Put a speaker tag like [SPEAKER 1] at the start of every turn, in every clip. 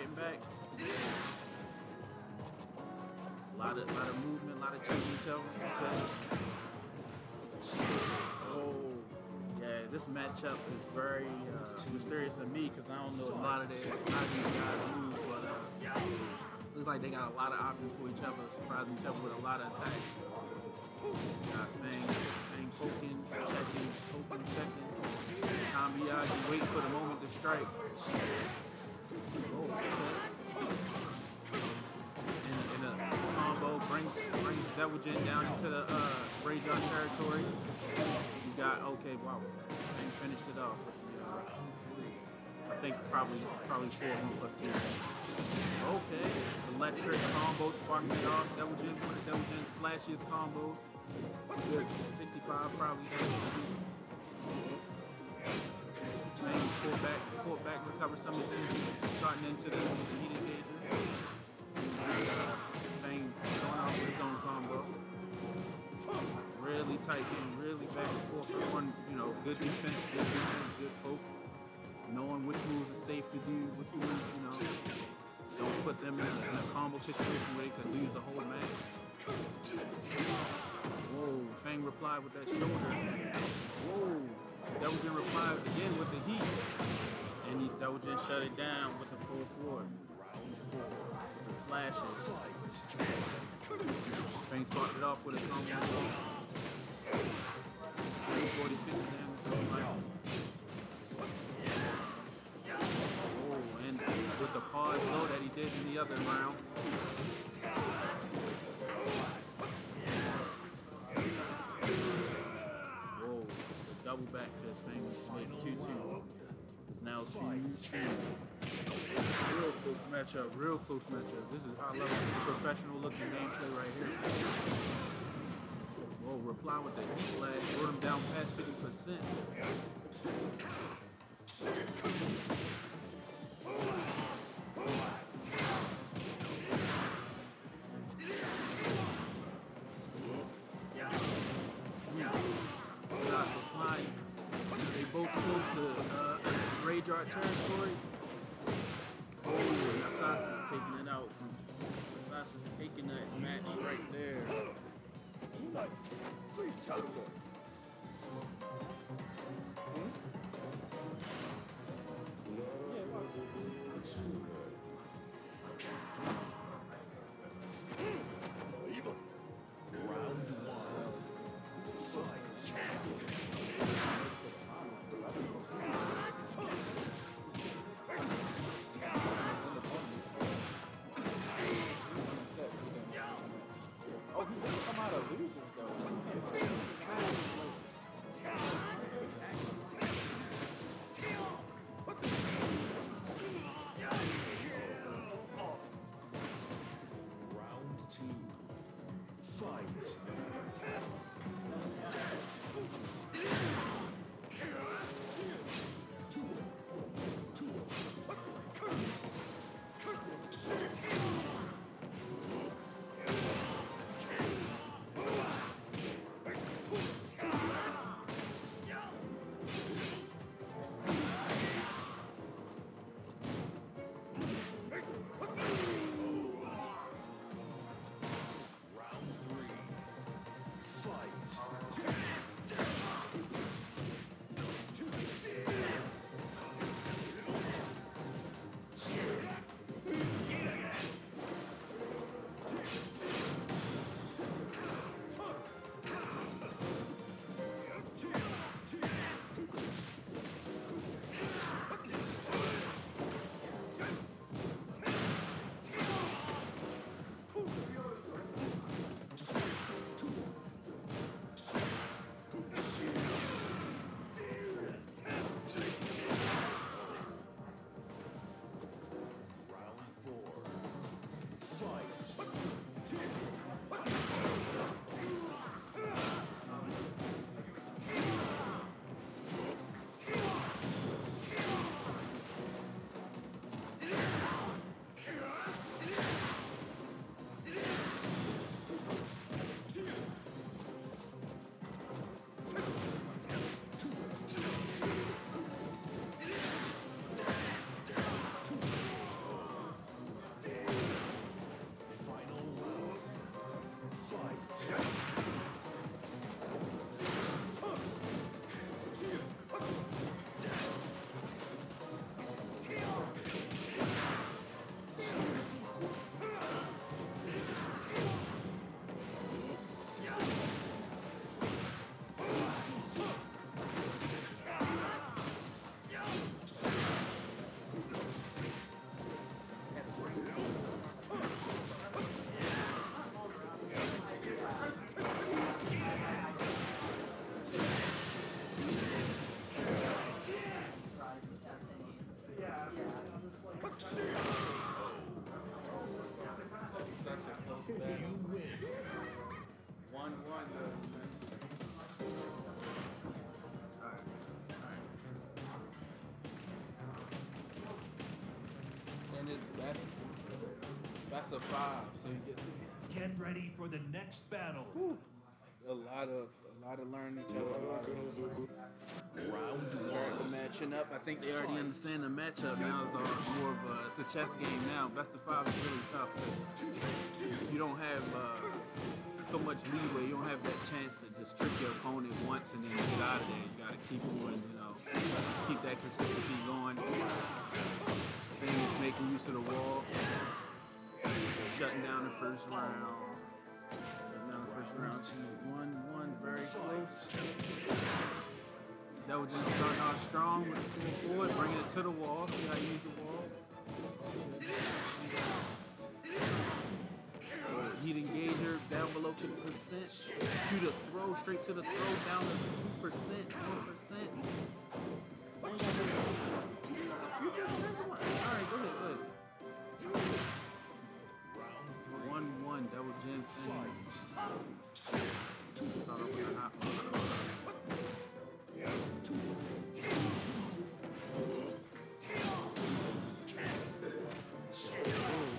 [SPEAKER 1] Fighting back. A lot of, lot of movement, a lot of changing each other. Oh, yeah, this matchup is very uh, mysterious to me because I don't know a lot of, the, a lot of these guys move, but uh, looks like they got a lot of options for each other, surprising each other with a lot of attacks. Got Feng, Feng poking, checking, poking, checking. Kamiyagi wait for the moment to strike. And, and a combo brings brings Devil down into the uh, Rage territory. You got okay, wow, Feng finished it off. I think probably probably four one plus two. Okay, electric combo sparking it off. Devil Jin, one of Devil Jin's flashiest combos. Good, 65 probably. Pull back, pull back, recover some of his energy, starting into the, the heat engager. Feng going off with his own combo. Really tight game, really back and forth. One, you know, good defense, good defense, good poke. Knowing which moves are safe to do, which moves, you know, don't put them in a, in a combo situation where they could lose the whole match. Whoa, Feng replied with that shoulder. Whoa, Devil Jin replied again with the heat. And he, Devil Jin shut it down with the full floor. The slashes. Feng sparked it off with a combo. 40, 50 damage. Oh, and with the pause low that he did in the other round. Double back fist thing made 2 2. It's now 2 2. Real close matchup, real close matchup. This is high level professional looking gameplay right here. Whoa, reply with the heat blast, brought him down past 50%. Uh, territory. Oh, now Sasha's taking it out. Sasha's taking that match right there.
[SPEAKER 2] 最强
[SPEAKER 1] And it's best best of five, so you get
[SPEAKER 3] Get ready for the next battle.
[SPEAKER 1] a lot of a lot of learning each other, a lot of
[SPEAKER 2] Round one.
[SPEAKER 1] matching up. I think they already understand the matchup now. It's more of a it's a chess game now. Best of five is really tough. You don't have uh, so much leeway. You don't have that chance to just trick your opponent once and then get out of there. You got to keep moving. You know, keep that consistency going. Thing is making use of the wall, shutting down the first round. Shutting down the first round. Two, one, one, very close. That was just starting off strong with the full forward, bringing it to the wall. See how you use the wall. Heat engager down below 50%. Shoot a throw straight to the throw down to 2%, 1%. Alright, go ahead, go ahead.
[SPEAKER 2] Round three.
[SPEAKER 1] 1 1, double gem. Oh,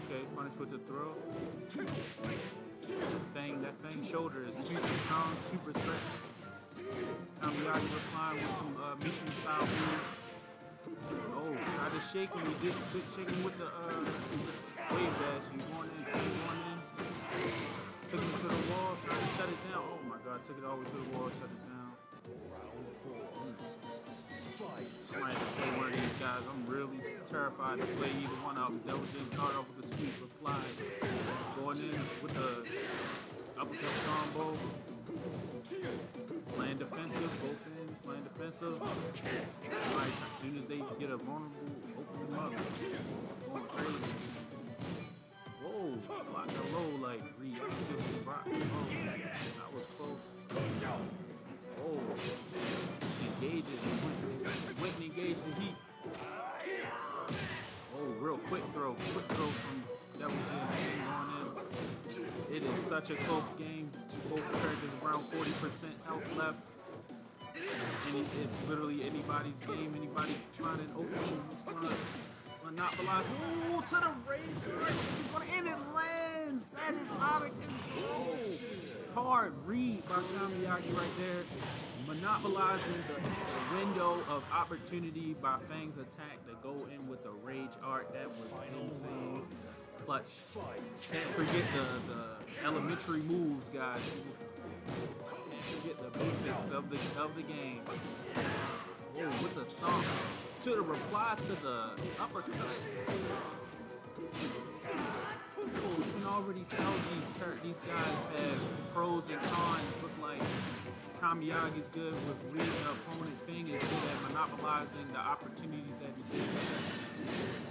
[SPEAKER 1] okay, punish with the throw. Feng, that Feng shoulder is super strong, super threat. Kamiyagi replying with some uh, mission style move. Oh, tried to shake him. Did quick shake him with the uh, wave dash. You going in, you going in. Took him to the wall, tried to shut it down. Oh my god, took it all the way to the wall, shut it down.
[SPEAKER 2] Round.
[SPEAKER 1] I might have to say one of these guys. I'm really terrified to play either one of them. Devil Jin start off with the sweep, reply. Going in with the uppercut combo. Playing defensive, both ends, playing defensive. Like, as soon as they get a vulnerable, such a close game. Both characters around 40% health left. It's literally anybody's game. Anybody trying an opening is gonna monopolize. Ooh, to the range. And it lands. That is out of control. Hard read by Kamiyagi right there. Monopolizing the, the window of opportunity by Feng's attack to go in with the rage art. That was insane. Clutch. Can't forget the, the elementary moves, guys. Can't forget the basics of the of the game. Oh, with the stomp. To the reply to the uppercut. You can already tell these these guys have pros and cons. Look like Kamiyagi's good with reading the opponent thing is good at monopolizing the opportunities that he gives.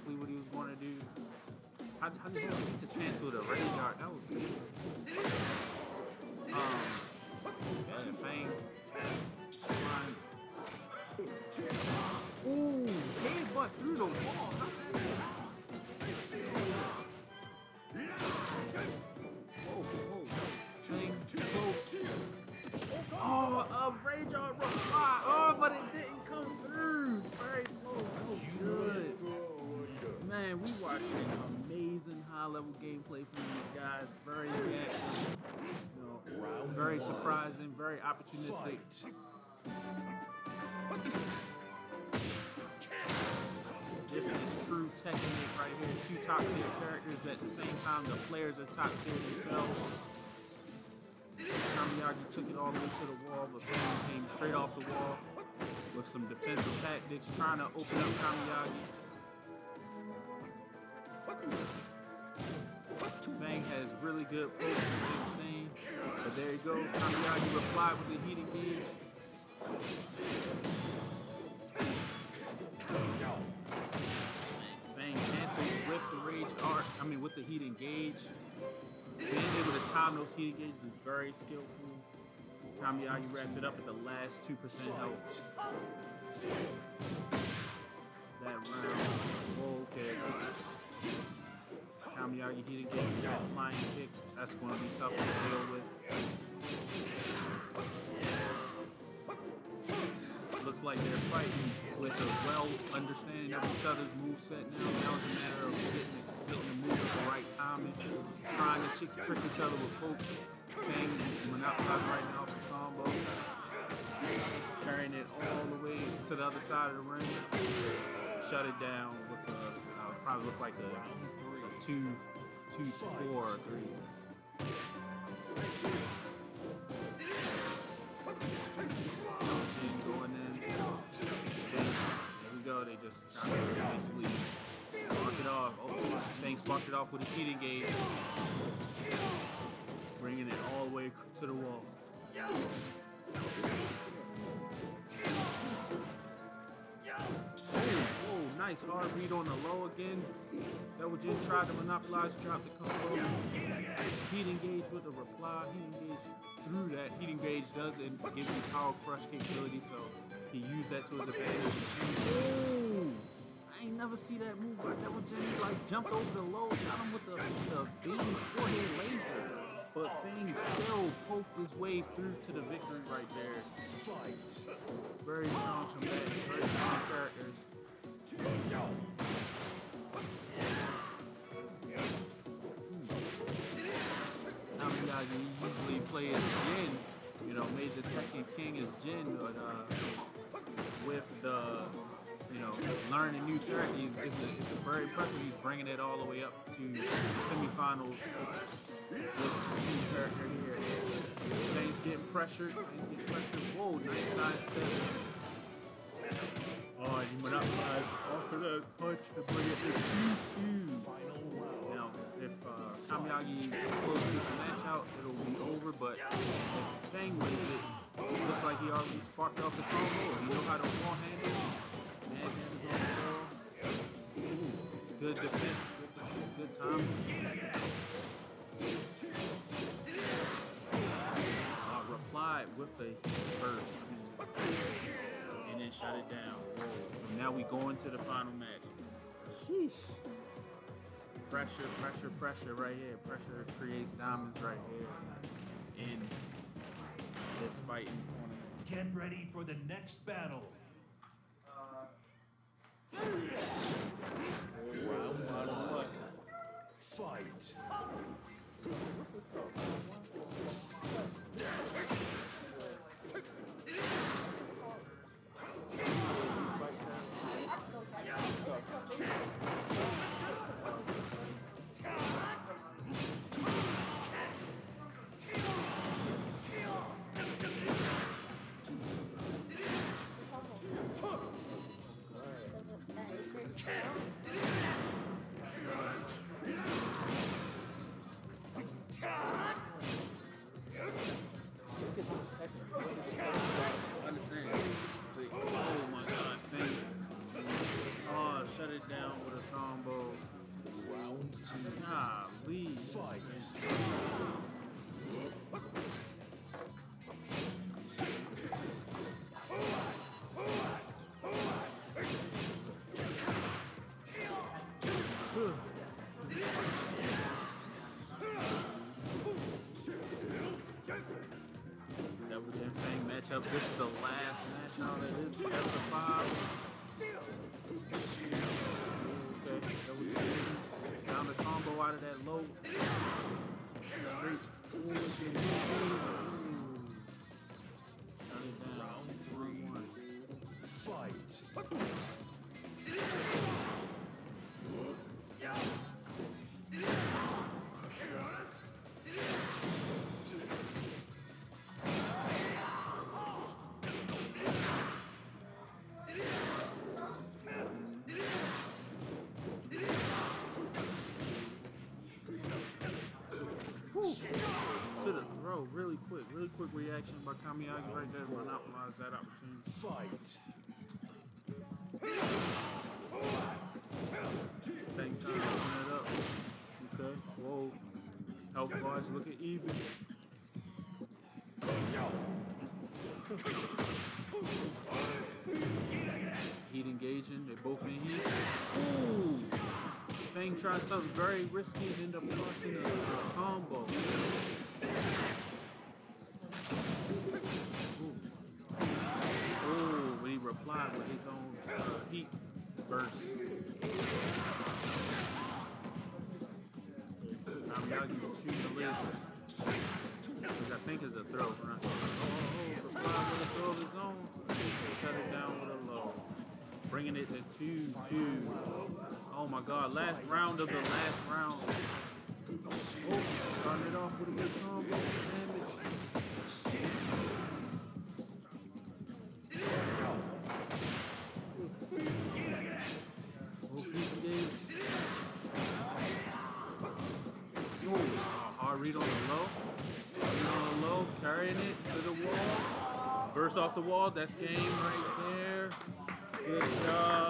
[SPEAKER 1] Exactly what he was going to do. How, how did he just cancel the rage art? That was good. Um. Ooh, through the wall. High-level gameplay from these guys. Very. You know,
[SPEAKER 2] Round
[SPEAKER 1] very
[SPEAKER 2] one.
[SPEAKER 1] surprising, very opportunistic. This is true technique right here. Two top tier characters, but at the same time, the players are top tier themselves. Kamiyagi took it all the way to the wall, but Feng came straight off the wall with some defensive tactics, trying to open up Kamiyagi. Feng has really good poke, insane. But there you go, Kamiyagi replied with the heat engage. Feng canceled with the rage art, I mean with the heat engage. Being able to time those heat engages is very skillful. Kamiyagi wrapped it up at the last 2% health. Kamiyagi heat engage that flying kick. That's going to be tough to deal with. Looks like they're fighting with a well understanding of each other's moveset now. Now it's a matter of getting, getting the moves at the right timing, trying to trick, trick each other with pokes. Feng monopolized right now for combo. Carrying it all the way to the other side of the ring. Shut it down with a, uh, probably look like a two, two, four, or going in. There we go. They just trying to basically spark it off. Oh, Feng sparked it off with a heat engage. Bringing it all the way to the wall. Nice hard read on the low again. That would just try to monopolize, drop the combo. Heat engage with a reply. Heat engage through that. Heat engage does it give you power crush capability, so he used that to his advantage. Oh, I ain't never see that move. Like that was just like jumped over the low, shot him with the, beam forehead laser. But Feng still poked his way through to the victory right there. Very strong comeback, very strong characters. Kamiyagi usually plays Jin, you know, made the Tekken King as Jin, but uh, with the, you know, learning new therapies, it's, a, it's a very impressive. He's bringing it all the way up to semifinals with this new character here. James getting pressured, James getting pressured. Whoa, nice side step. Oh, he monopolized off of that punch to bring it to 2-2.
[SPEAKER 2] Final round.
[SPEAKER 1] Now, if uh, Kamiyagi closes this match out, it'll be over. But if Feng wins it, it looks like he already sparked off the combo. He know how to one-hand it. Man hands on the. Good defense. Good, good time. Now we go into the final match. Sheesh. Pressure, pressure, pressure right here. Pressure creates diamonds right here in this fighting tournament.
[SPEAKER 3] Get ready for the next battle.
[SPEAKER 2] Round one. Fight.
[SPEAKER 1] Matchup. This is the last match oh, out of this after five. Okay, Jin found a combo out of that low. Straight forward really quick, reaction by Kamiyagi right there to monopolize that opportunity.
[SPEAKER 2] Fight.
[SPEAKER 1] Same time, open it up. Okay, whoa. Health bars looking even. Heat engaging, they both in heat. Ooh! Feng tried something very risky and ended up crossing a, a combo. With his own uh, heat burst. Now Miyagi was shooting the lasers. Which I think is a throw. Oh, oh, reply with a throw of his own. Shut it down with a low. Bringing it to 2-2. Oh my god, last round of the last round. Oh, starting it off with a good combo. Off the wall, that's game right there. Good job.